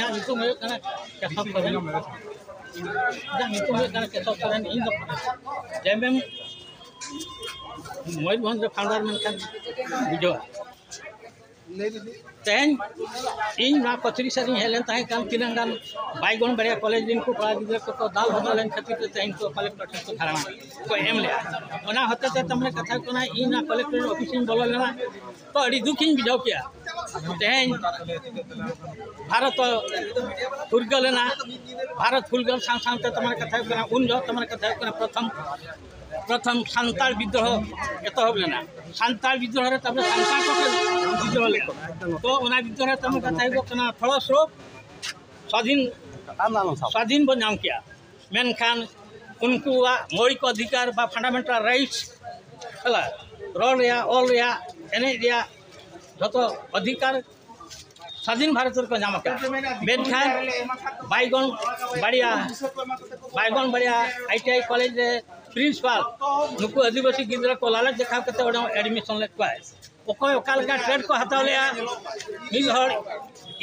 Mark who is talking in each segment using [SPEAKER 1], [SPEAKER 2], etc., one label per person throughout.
[SPEAKER 1] yang itu mau karena kesok keren yang इन कचरी सरी Helen ताहे काम किनन गान बाइगोन बढ़िया कॉलेज दिन को पढ़ा दिदर को दाल होता लेन खती को कलेक्टर को खराना को एम ले। ओना होते कथा कोना इन कलेक्टर ऑफ़िस बोल लेना। तो अड़ी बुझे बिजाओ ভারত फुल না। ভারত भारत फुल गल सांग सांगते तुम्हारे कथा करना उन जो तुम्हारे कथा करना प्रथम प्रथम सान्ताल विद्रोह এত হবে না। সান্তাল বিদ্রোহের তারপরে সান্তাল বিদ্রোহ লেখো তো ওনা বিদ্রোহের তোমার কথা হইব কেনা ফলস্বরূপ স্বাধীন স্বাধীন বনাম কিয়া মেনখান উনকু মৌলিক অধিকার বা ফান্ডামেন্টাল রাইটস হল র রেয়া অল রেয়া এনে রেয়া যত অধিকার স্বাধীন ভারতের জামাকা বেদখান বাইগন বাড়িয়া, বাইগন आई टी आई প্রিন্সিপাল, নুকু আদিবাসী গিদ্রা কোলালে দেখা কাতে ওডা এডমিশন লে কোয়া ওকয় ওকাল का ट्रेड को हटा लिया निज हर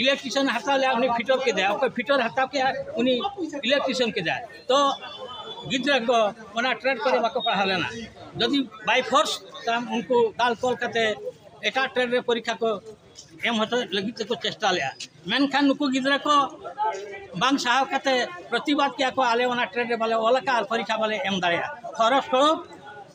[SPEAKER 1] इलेक्ट्रिशियन हटा लिया उन्हें फिटर के दिया फिटर हटा के उन्हें इलेक्ट्रिशियन के दिया तो गिद्रा को ओना ट्रेड करे बाको पढ़ा लेना यदि बाय फोर्स तो उनको गाल कॉल करते एटा ट्रेड रे परीक्षा को एम हतो लगी को चेष्टा ले मेनखान नुकु गिद्रा को बांग साहब कते प्रतिवाद किया को आले ओना ट्रेड रे बाले ओलका परीक्षा बाले एम दाड़िया खरस स्वरूप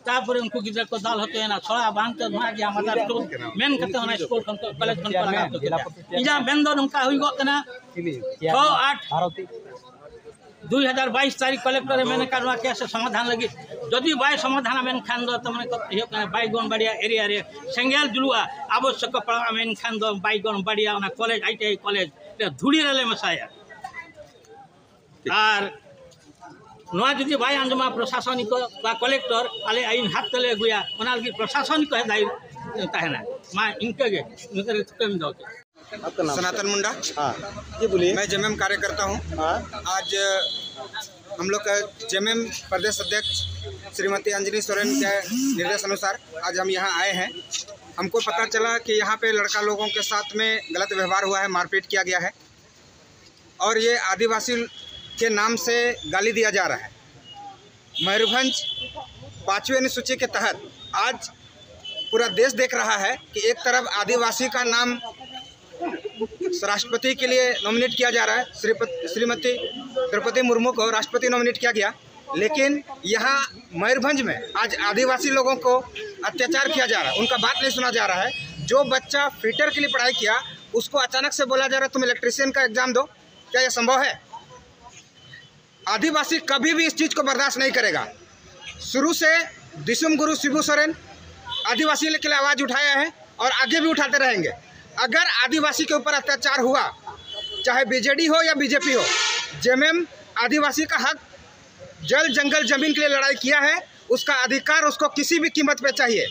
[SPEAKER 1] तारपरे उनको गिद्रा को दाल होते ना छोड़ा बांग तो धुआ गया मतलब तो मेन कते ओना स्कूल खन को कॉलेज खन को लगा तो इजा मेन दो नुका हुई गो कना 6 8 দুই হাজার বাইশ তারিখ কলেক্টরে মেনে কারণা কেসে সমাধান লাগি। যদি বাই সমাধান মেন খান দো তার বাইগন বাড়িয়া এরিয়া রে। সেঙ্গেল জুলুয়া, আবশ্যক পড়া মেন খান বাইগন বাড়িয়া, ওনা কলেজ আইটিআই কলেজ ধুড়ি রেলে মেশায়া। আর নয়া যদি বাই আঞ্জমা প্রশাসনিক বা কলেক্টর আলে আইন হাত তলে গুয়া ওনা লাগি প্রশাসনিক দায়ী তাহেনা মা, ইনকে গে দাও
[SPEAKER 2] आपका नाम
[SPEAKER 3] सनातन मुंडा।
[SPEAKER 2] हाँ जी बोलिए।
[SPEAKER 3] मैं जेएमएम कार्यकर्ता हूँ।
[SPEAKER 2] हाँ।
[SPEAKER 3] आज हम लोग का जेएमएम प्रदेश अध्यक्ष श्रीमती अंजलि सोरेन के निर्देश अनुसार आज हम यहाँ आए हैं। हमको पता चला कि यहाँ पे लड़का लोगों के साथ में गलत व्यवहार हुआ है मारपीट किया गया है। और ये आदिवासी के नाम से गाली दिया जा रहा है। मयूरभंज पाँचवीं अनुसूची के तहत आज पूरा देश देख रहा है कि एक तरफ़ आदिवासी का नाम राष्ट्रपति के लिए नॉमिनेट किया जा रहा है। श्रीपति श्रीमती द्रौपदी मुर्मू को राष्ट्रपति नॉमिनेट किया गया। लेकिन यहाँ मयूरभंज में आज आदिवासी लोगों को अत्याचार किया जा रहा है। उनका बात नहीं सुना जा रहा है। जो बच्चा फिटर के लिए पढ़ाई किया, उसको अचानक से बोला जा रहा है, तुम इलेक्ट्रिशियन का एग्ज़ाम दो। क्या यह संभव है? आदिवासी कभी भी इस चीज़ को बर्दाश्त नहीं करेगा। शुरू से दिसुम गुरु शिबू सोरेन आदिवासी के लिए आवाज़ उठाया है और आगे भी उठाते रहेंगे। अगर आदिवासी के ऊपर अत्याचार हुआ, चाहे बीजेडी हो या बीजेपी हो, जेएमएम आदिवासी का हक जल जंगल ज़मीन के लिए लड़ाई किया है, उसका अधिकार उसको किसी भी कीमत पे चाहिए।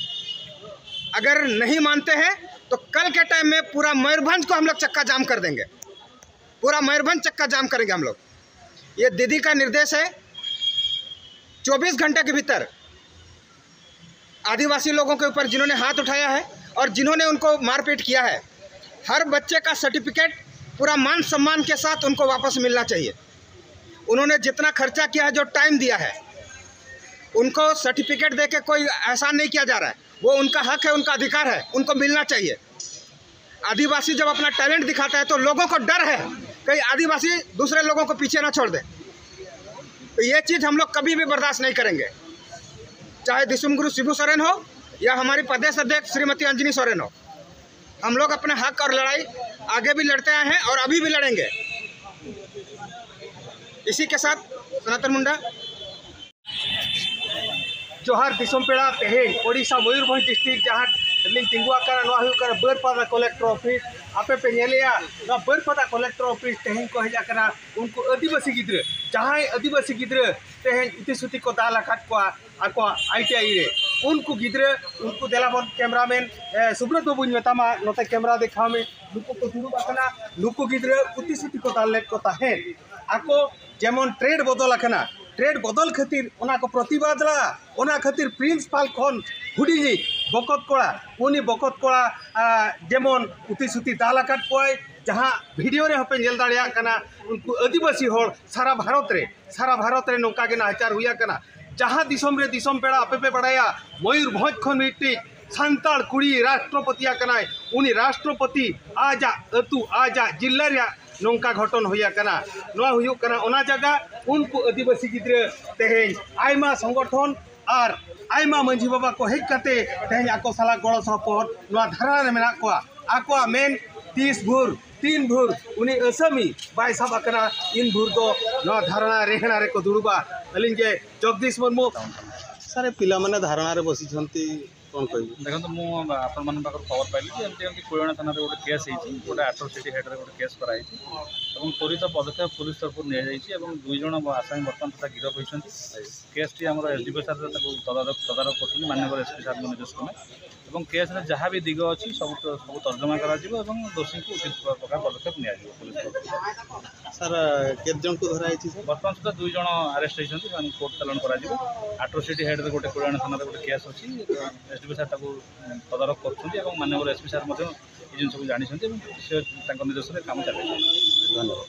[SPEAKER 3] अगर नहीं मानते हैं तो कल के टाइम में पूरा मयूरभंज को हम लोग चक्का जाम कर देंगे। पूरा मयूरभंज चक्का जाम करेंगे हम लोग। ये दीदी का निर्देश है 24 घंटे के भीतर आदिवासी लोगों के ऊपर जिन्होंने हाथ उठाया है और जिन्होंने उनको मारपीट किया है हर बच्चे का सर्टिफिकेट पूरा मान सम्मान के साथ उनको वापस मिलना चाहिए। उन्होंने जितना खर्चा किया है, जो टाइम दिया है, उनको सर्टिफिकेट दे के कोई एहसान नहीं किया जा रहा है। वो उनका हक है, उनका अधिकार है, उनको मिलना चाहिए। आदिवासी जब अपना टैलेंट दिखाता है तो लोगों को डर है कहीं आदिवासी दूसरे लोगों को पीछे ना छोड़ दे। तो ये चीज़ हम लोग कभी भी बर्दाश्त नहीं करेंगे। चाहे दिसुम गुरु शिबू सोरेन हो या हमारी प्रदेश अध्यक्ष श्रीमती अंजनी सोरेन हो। हम लोग अपने हक और लड़ाई आगे भी लड़ते आए हैं और अभी भी लड़ेंगे। इसी के साथ सनातन मुंडा।
[SPEAKER 2] जोहार दिसम पेड़ा तेहेन ओडिशा मयूरभंज डिस्ट्रिक्ट, जहाँ तिंगुआ बरपादा कलेक्टर ऑफ़िस आपे पे बरपादा कलेक्टर ऑफ़िस तेहेन को हेजा उनको आदिवासी गिद्र, जहाँ आदिवासी गिद्र तेहेन इतिसुति को दाल आको आईटीआई रे। उनको गिद्र, उनको देलाबन कैमरामैन सुब्रत बाबू मेतामा नोते कैमरा देखा में नुको को दुरुब आकना नुको गिद्र उतिसुति को दाल लेट को ताहेन आको जेमन ट्रेड बदल आकना ट्रेड बदल खातिर ओना को प्रतिवाद ला ओना खातिर प्रिंसिपाल खन हुडिजी बकत कोड़ा, उनी बकत कोड़ा जेमन उति सुति दाल आकाट कोय जहाँ वीडियो रे हपे नेल दाड़िया कना उनको आदिवासी होड़ सारा भारत रे, सारा भारत रे नौका के नाचार हुआ जहाँ दिसम पेड़ा आपे पे बड़ाया मयूरभंज खन मिट्टी सानताड़ कुड़ी राष्ट्रपति उनी राष्ट्रपति आजा, अतु आजा जिल्ला रे नौका घटन ओना जगह उनको आदिवासी गिद्रे तेहेन आयमा संगठन और आयमा मंझी बाबा को हेज कते तेहेन आको साला गड़ो नोआ धारा कोआ आकोआ मेन तीस भूर तीन भूर उन्हीं असमी बाई साहब अकना इन भूर को न धारणा रेहणा रे को दुड़ुबा अलिन के जगदीश मुर्मू
[SPEAKER 4] सारे पिला माने धारणा रे बसी
[SPEAKER 5] छंती কোন কইব দেখন্তু মু আপন মান পাখর খবর পাইলি যে এমতি এমতি কোয়না থানারে গোটে কেস হইছি গোটে আট্রোসিটি হেডরে গোটে কেস করা হইছি এবং ত্বরিত পদক্ষেপ পুলিশ তরফর নিয়ে যাইছি এবং দুই জন আসামি বর্তমান তথা গিরফ হয়েছেন কেসটি আমার এসডিপি স্যার তাকে তদারক তদারক করছেন মাননীয় এসপি স্যার মনোজ কুমার ଏବଂ କେସ୍ରେ ଯାହା ବି ଦିଗ ଅଛି ସବୁ ସବୁ ତର୍ଜମା କରାଯିବ ଏବଂ ଦୋଷୀଙ୍କୁ ଉଚିତ ପ୍ରକାର ପଦକ୍ଷେପ ନିଆଯିବ ପୁଲିସ୍ ତରଫରୁ
[SPEAKER 4] ସାର୍ କେତେ ଜଣଙ୍କୁ ଧରା ହେଇଛି ସାର୍
[SPEAKER 5] ବର୍ତ୍ତମାନ ସୁଦ୍ଧା ଦୁଇ ଜଣ ଆରେଷ୍ଟ ହୋଇଛନ୍ତି ସେମାନଙ୍କୁ କୋର୍ଟ ଚାଲାଣ କରାଯିବ ଆଟ୍ରୋସିଟି ହେଡ଼୍ରେ ଗୋଟେ କୋୟଣା ଥାନାରେ ଗୋଟେ କେସ୍ ଅଛି ଏସ୍ ଡି ପି ସାର୍ ତାକୁ ତଦାରଖ କରୁଛନ୍ତି ଏବଂ ମାନ୍ୟବର ଏସ୍ ପି ସାର୍ ମଧ୍ୟ ଏ ଜିନିଷକୁ ଜାଣିଛନ୍ତି ଏବଂ ସେ ତାଙ୍କ ନିର୍ଦ୍ଦେଶରେ କାମ ଚାଲିଛି
[SPEAKER 4] ଧନ୍ୟବାଦ